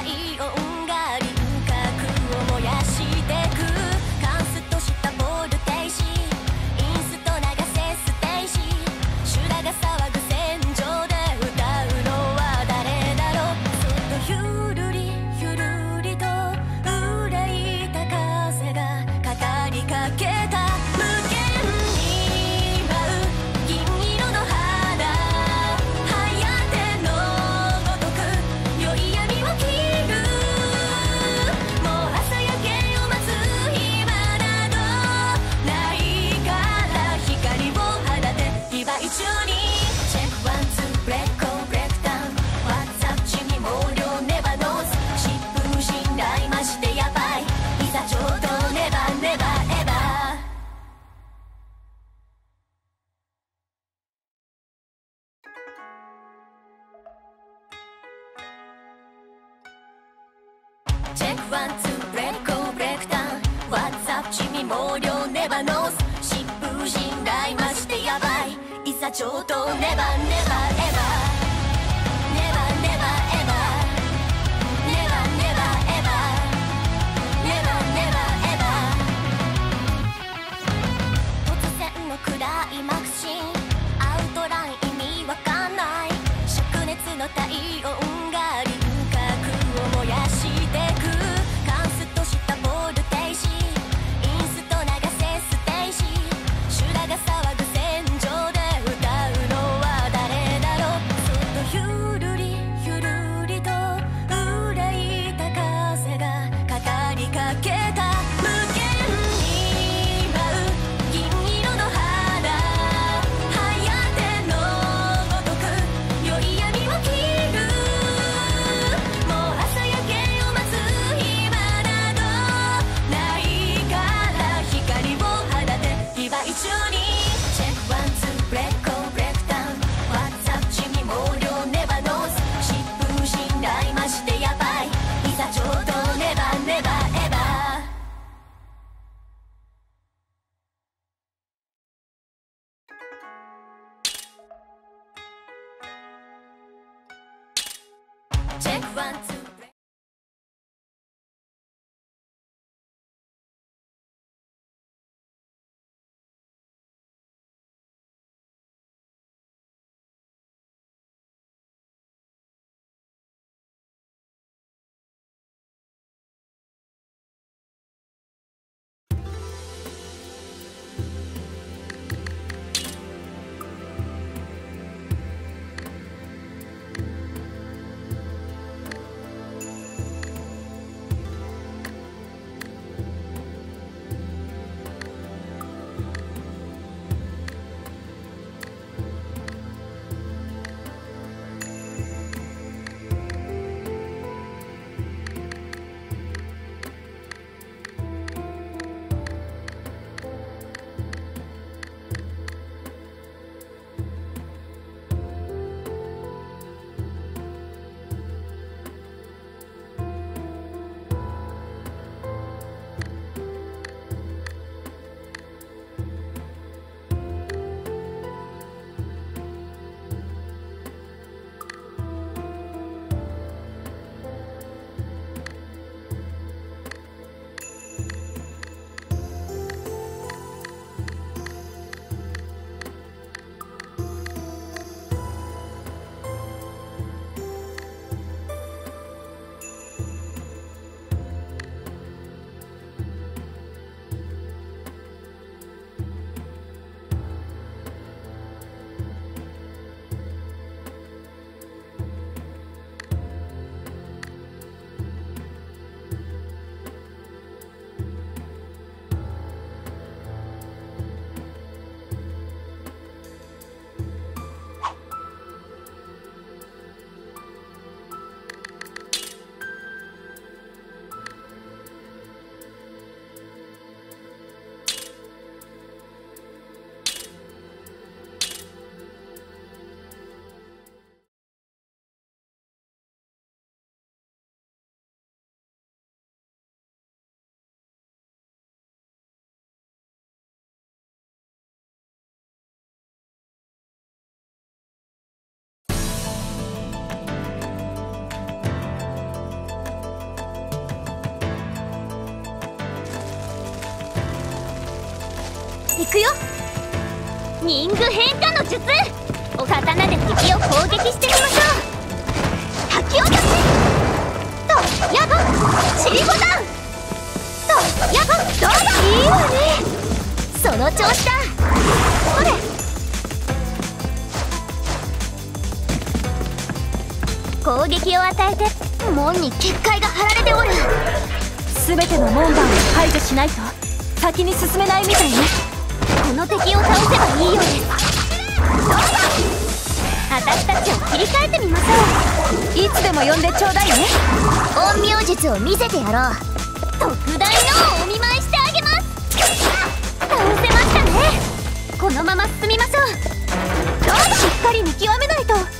愛をいいざ上等ネバネバエバー Check one, two. 行くよ。人具変化の術。お刀で敵を攻撃してみましょう。吐き落とせ。とやばチリボタンとやばどうだいいわね。その調子だ。ほれ。攻撃を与えて門に結界が張られておる。全ての門番を排除しないと先に進めないみたいね。この敵を倒せばいいようですどうだ私たちを切り替えてみましょう。いつでも呼んでちょうだいね。陰陽術を見せてやろう。特大のお見舞いしてあげます。倒せましたね。このまま進みましょう。どうだしっかり見極めないと。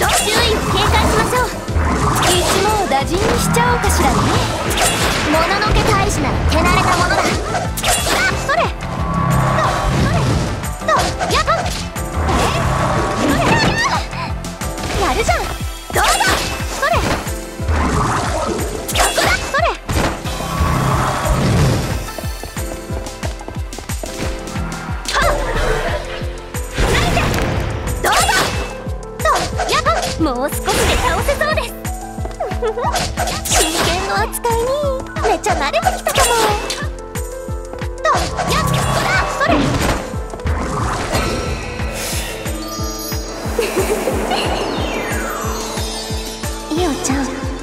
やばと注意を警戒しましょう一網打尽にしちゃおうかしらね。もののけ大使なら手慣れたものだ。あそれ。とそれ。とやばえ？それ。やるじゃん。どうぞ。真剣の扱いにめちゃ慣れてきたかも。とやっそらそれ。イオちゃん。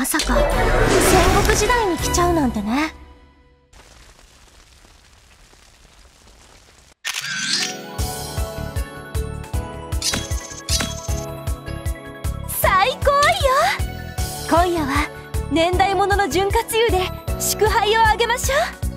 まさか戦国時代に来ちゃうなんてね。最高よ。今夜は年代物の潤滑油で祝杯をあげましょう。